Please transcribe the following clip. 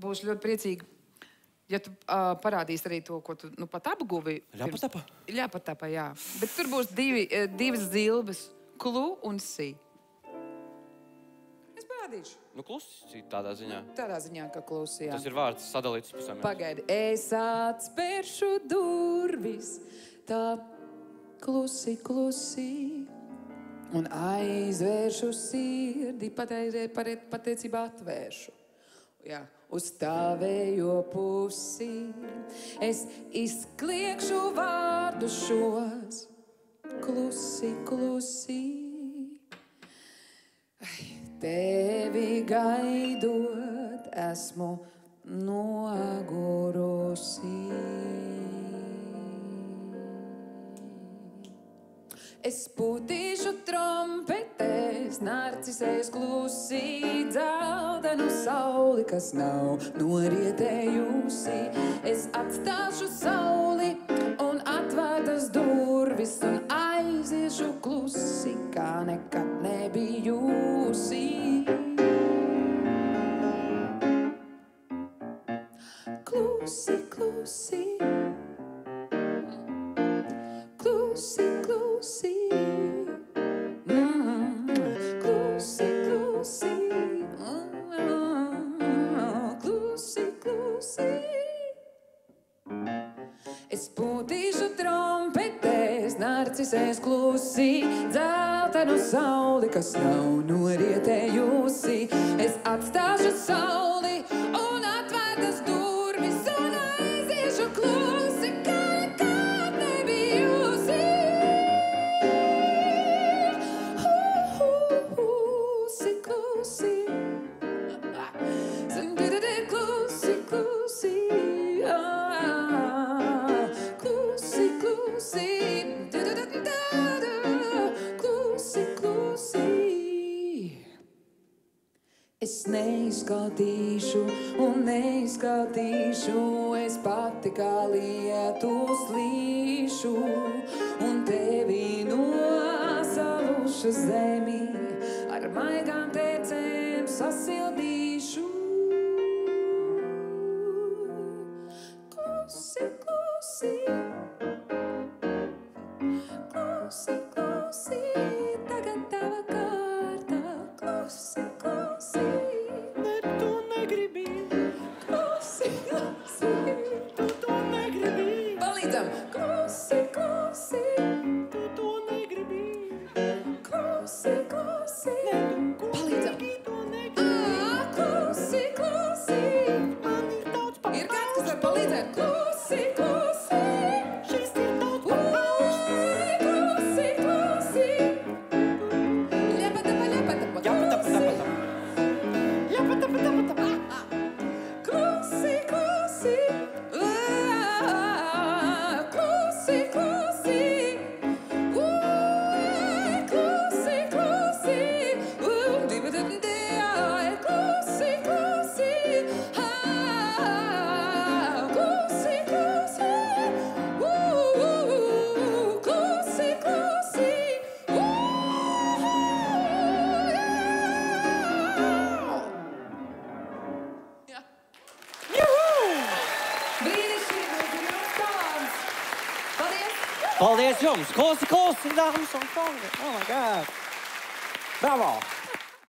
būšu ļoti priecīga, ja tu uh, parādīsi arī to, ko tu nu, pat apguvi. Ļapatapa? Ļapatapa, jā. Bet tur būs divi, eh, divas zilbes, klu un sī. Es parādīšu. Nu, klusi tādā ziņā. Tādā ziņā, ka klusījā. Tas ir vārds sadalīts pusēm. Pagaidi, es atspēršu durvis, tā klusi, klusi. Un aizvēršu sirdi, pateicībā atvēršu. Jā, uz tavējo pusi es izkliegšu vārdu šos. Klusi, klusi. Tevi gaidot, esmu nogurusi. Es putīšu trompetēs, narcisēs klusī, dzeltenu sauli, kas nav norietējusi. Es atstāšu sauli un atvērtas durvis un aiziešu klusi, kā nekad nebijusi. Klusi, klusi. Klusi, Es pūtīšu trompetēs, narcisēs klusi, dzeltenu sauli, kas nav norietējusi. Es atstāšu sauli Es neizskatīšu un neizskatīšu, es pati kā lietus līšu, un tevi nosalušu zemi ar maigām tecēm sasildīšu. Klusi, Paldies! Paldies jums! Klausi, klausi, dāmas un kungi! Oh, my God! Bravo!